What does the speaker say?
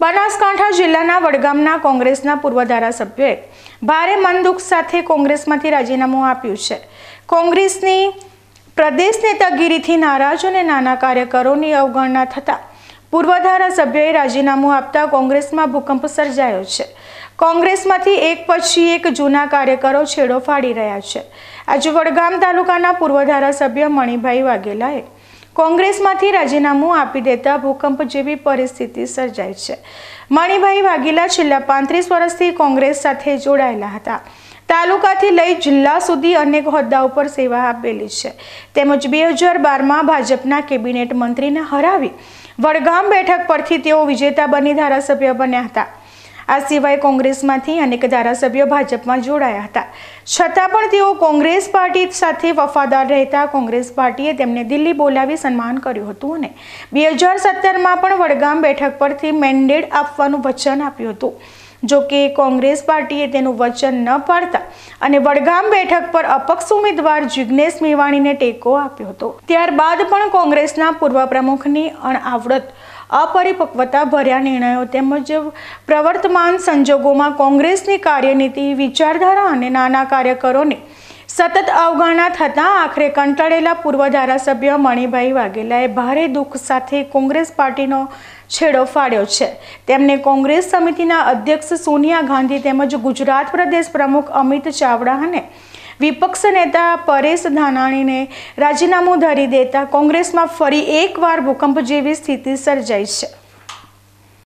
બનાસકાંઠા જિલ્લાના વડગામના કોંગ્રેસના પૂર્વ ધારાસભ્યોએ ભારે મન દુઃખ સાથે કોંગ્રેસમાંથી રાજીનામું આપ્યું છે. કોંગ્રેસની પ્રદેશ નેતાગીરીથી નારાજ અને નાના કાર્યકરોની અવગણના થતાં પૂર્વ ધારાસભ્યોએ રાજીનામું આપતા કોંગ્રેસમાં ભૂકંપ સર્જાયો છે. કોંગ્રેસમાંથી એક પછી એક જૂના કાર્યકરો છેડો ફાડી રહ્યા છે. આજે વડગામ તાલુકાના પૂર્વ ધારાસભ્ય મણિભાઈ વાઘેલાએ કોંગ્રેસમાંથી રાજીનામું આપી દેતા ભૂકંપ જેવી પરિસ્થિતિ સર્જાઈ છે. મણિભાઈ વાઘેલા છેલ્લા પાંત્રીસ વર્ષથી કોંગ્રેસ સાથે જોડાયેલા હતા. તાલુકાથી લઈ જિલ્લા સુધી અનેક હોદ્દા ઉપર સેવા આપેલી છે. તેમજ બે હજાર બારમાં ભાજપના કેબિનેટ મંત્રીને હરાવી વડગામ બેઠક પરથી તેઓ વિજેતા બની ધારાસભ્ય બન્યા હતા. આ સિવાય કોંગ્રેસમાંથી અનેક ધારાસભ્યો ભાજપમાં જોડાયા હતા. છતાં પણ તેઓ કોંગ્રેસ પાર્ટી સાથે વફાદાર રહેતા કોંગ્રેસ પાર્ટીએ તેમને દિલ્હી બોલાવી સન્માન કર્યું હતું અને બે હજાર સત્તરમાં પણ વડગામ બેઠક પરથી મેન્ડેટ આપવાનું વચન આપ્યું હતું. જો કે કોંગ્રેસ પાર્ટીએ તેનું વચન ન પાડતા અને વડગામ બેઠક પર અપક્ષ ઉમેદવાર જિગ્નેશ મેવાણીને ટેકો આપ્યો હતો. ત્યારબાદ પણ કોંગ્રેસના પૂર્વ પ્રમુખની અણઆવડત, અપરિપક્વતા ભર્યા નિર્ણયો તેમજ પ્રવર્તમાન સંજોગોમાં કોંગ્રેસની કાર્યનીતિ, વિચારધારા અને નાના કાર્યકરોને સતત અવગણના થતાં આખરે કંટાળેલા પૂર્વ ધારાસભ્ય મણિભાઈ વાઘેલાએ ભારે દુઃખ સાથે કોંગ્રેસ પાર્ટીનો છેડો ફાડ્યો છે. તેમને કોંગ્રેસ સમિતિના અધ્યક્ષ સોનિયા ગાંધી તેમજ ગુજરાત પ્રદેશ પ્રમુખ અમિત ચાવડા અને વિપક્ષ નેતા પરેશ ધાનાણીને રાજીનામું ધરી દેતા કોંગ્રેસમાં ફરી એકવાર ભૂકંપ જેવી સ્થિતિ સર્જાઈ છે.